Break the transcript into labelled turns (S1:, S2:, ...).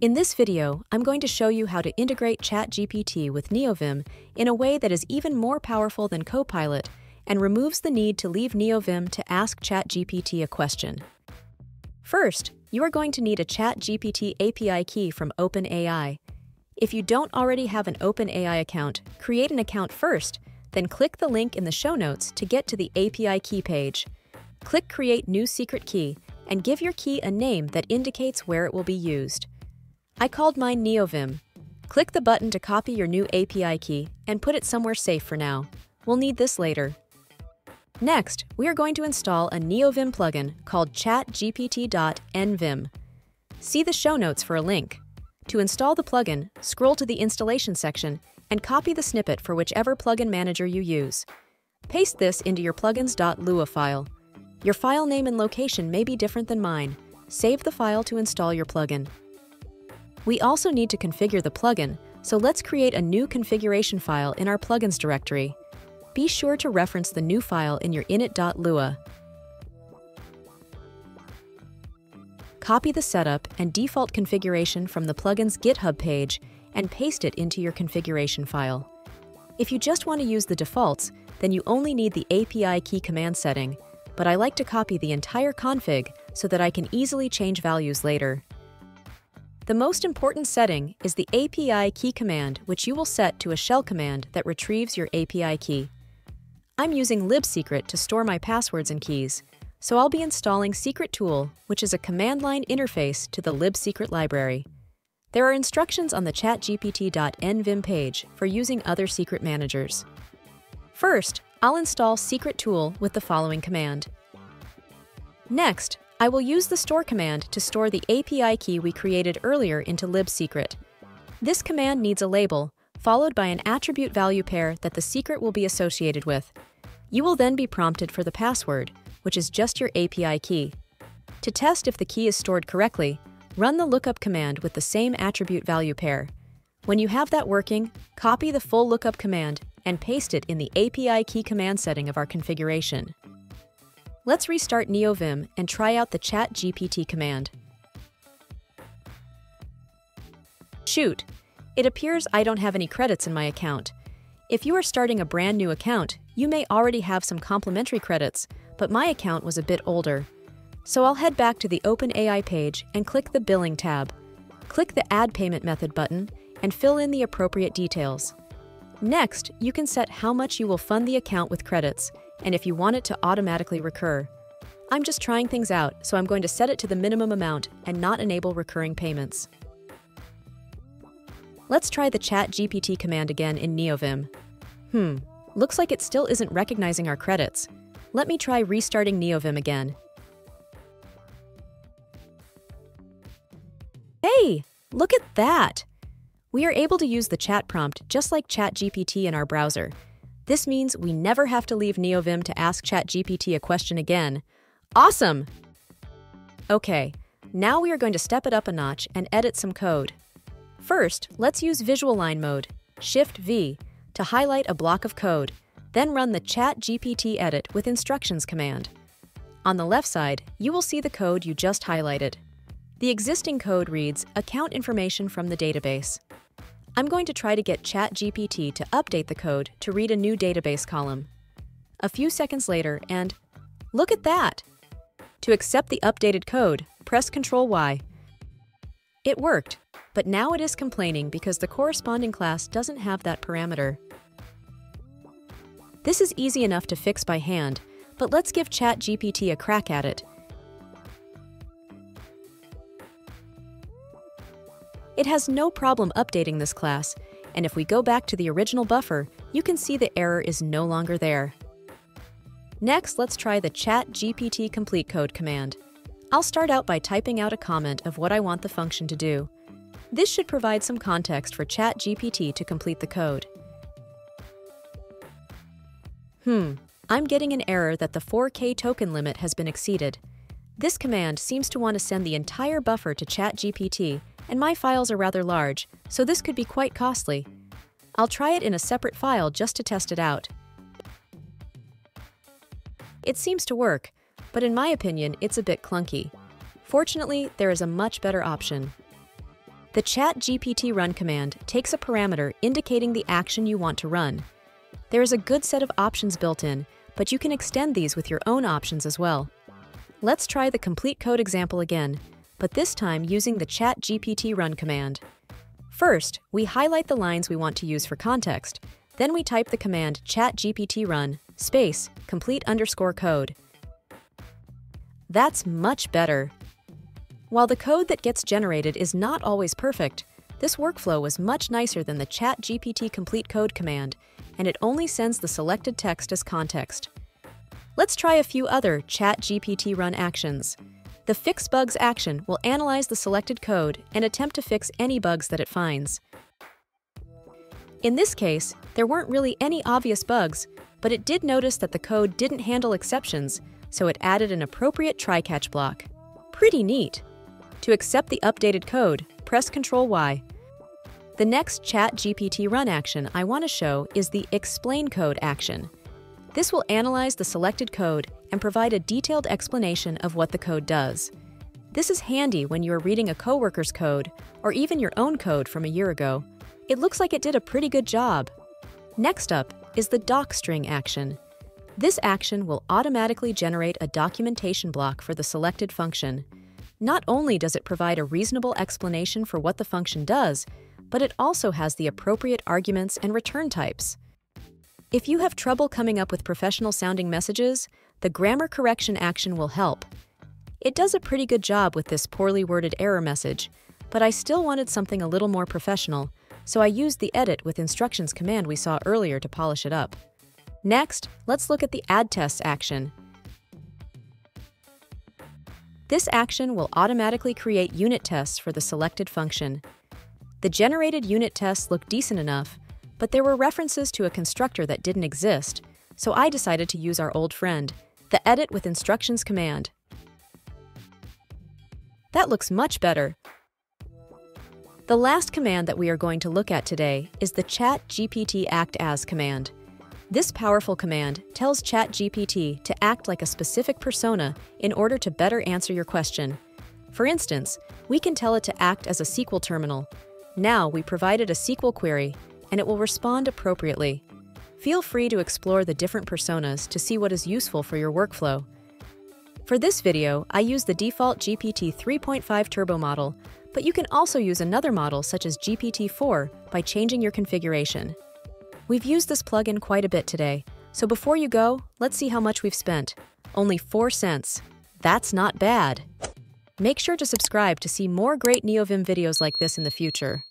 S1: In this video, I'm going to show you how to integrate ChatGPT with NeoVim in a way that is even more powerful than Copilot and removes the need to leave NeoVim to ask ChatGPT a question. First, you are going to need a ChatGPT API key from OpenAI. If you don't already have an OpenAI account, create an account first, then click the link in the show notes to get to the API key page. Click Create New Secret Key and give your key a name that indicates where it will be used. I called mine NeoVim. Click the button to copy your new API key and put it somewhere safe for now. We'll need this later. Next, we are going to install a NeoVim plugin called chatgpt.nvim. See the show notes for a link. To install the plugin, scroll to the installation section and copy the snippet for whichever plugin manager you use. Paste this into your plugins.lua file. Your file name and location may be different than mine. Save the file to install your plugin. We also need to configure the plugin, so let's create a new configuration file in our plugins directory be sure to reference the new file in your init.lua. Copy the setup and default configuration from the plugin's GitHub page and paste it into your configuration file. If you just want to use the defaults, then you only need the API key command setting, but I like to copy the entire config so that I can easily change values later. The most important setting is the API key command, which you will set to a shell command that retrieves your API key. I'm using libsecret to store my passwords and keys, so I'll be installing Secret Tool, which is a command line interface to the libsecret library. There are instructions on the chatgpt.nvim page for using other secret managers. First, I'll install Secret Tool with the following command. Next, I will use the store command to store the API key we created earlier into libsecret. This command needs a label, followed by an attribute value pair that the secret will be associated with. You will then be prompted for the password, which is just your API key. To test if the key is stored correctly, run the lookup command with the same attribute value pair. When you have that working, copy the full lookup command and paste it in the API key command setting of our configuration. Let's restart NeoVim and try out the ChatGPT command. Shoot, it appears I don't have any credits in my account. If you are starting a brand new account, you may already have some complimentary credits, but my account was a bit older. So I'll head back to the OpenAI page and click the Billing tab. Click the Add Payment Method button and fill in the appropriate details. Next, you can set how much you will fund the account with credits and if you want it to automatically recur. I'm just trying things out, so I'm going to set it to the minimum amount and not enable recurring payments. Let's try the ChatGPT command again in NeoVim. Hmm, looks like it still isn't recognizing our credits. Let me try restarting NeoVim again. Hey, look at that! We are able to use the chat prompt just like ChatGPT in our browser. This means we never have to leave NeoVim to ask ChatGPT a question again. Awesome! Okay, now we are going to step it up a notch and edit some code. First, let's use Visual Line mode, Shift-V, to highlight a block of code, then run the ChatGPT Edit with Instructions command. On the left side, you will see the code you just highlighted. The existing code reads account information from the database. I'm going to try to get ChatGPT to update the code to read a new database column. A few seconds later, and look at that! To accept the updated code, press Ctrl Y. It worked but now it is complaining because the corresponding class doesn't have that parameter. This is easy enough to fix by hand, but let's give ChatGPT a crack at it. It has no problem updating this class, and if we go back to the original buffer, you can see the error is no longer there. Next, let's try the chat GPT complete code command. I'll start out by typing out a comment of what I want the function to do. This should provide some context for ChatGPT to complete the code. Hmm, I'm getting an error that the 4K token limit has been exceeded. This command seems to want to send the entire buffer to ChatGPT, and my files are rather large, so this could be quite costly. I'll try it in a separate file just to test it out. It seems to work, but in my opinion, it's a bit clunky. Fortunately, there is a much better option. The ChatGPT run command takes a parameter indicating the action you want to run. There is a good set of options built in, but you can extend these with your own options as well. Let's try the complete code example again, but this time using the Chat GPT run command. First, we highlight the lines we want to use for context. Then we type the command chat GPT run space complete underscore code. That's much better. While the code that gets generated is not always perfect, this workflow was much nicer than the chat GPT complete code command, and it only sends the selected text as context. Let's try a few other ChatGPT run actions. The Fix Bugs action will analyze the selected code and attempt to fix any bugs that it finds. In this case, there weren't really any obvious bugs, but it did notice that the code didn't handle exceptions, so it added an appropriate try-catch block. Pretty neat. To accept the updated code, press Ctrl Y. The next ChatGPT run action I want to show is the Explain Code action. This will analyze the selected code and provide a detailed explanation of what the code does. This is handy when you are reading a coworker's code or even your own code from a year ago. It looks like it did a pretty good job. Next up is the docstring action. This action will automatically generate a documentation block for the selected function. Not only does it provide a reasonable explanation for what the function does, but it also has the appropriate arguments and return types. If you have trouble coming up with professional sounding messages, the grammar correction action will help. It does a pretty good job with this poorly worded error message, but I still wanted something a little more professional, so I used the Edit with Instructions command we saw earlier to polish it up. Next, let's look at the Add Tests action. This action will automatically create unit tests for the selected function. The generated unit tests look decent enough, but there were references to a constructor that didn't exist, so I decided to use our old friend, the Edit with Instructions command. That looks much better. The last command that we are going to look at today is the Chat GPT Act As command. This powerful command tells ChatGPT to act like a specific persona in order to better answer your question. For instance, we can tell it to act as a SQL terminal. Now we provided a SQL query and it will respond appropriately. Feel free to explore the different personas to see what is useful for your workflow. For this video, I use the default GPT 3.5 Turbo model, but you can also use another model such as GPT-4 by changing your configuration. We've used this plugin quite a bit today, so before you go, let's see how much we've spent. Only 4 cents. That's not bad. Make sure to subscribe to see more great NeoVim videos like this in the future.